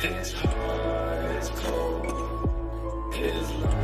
His heart is cold. His love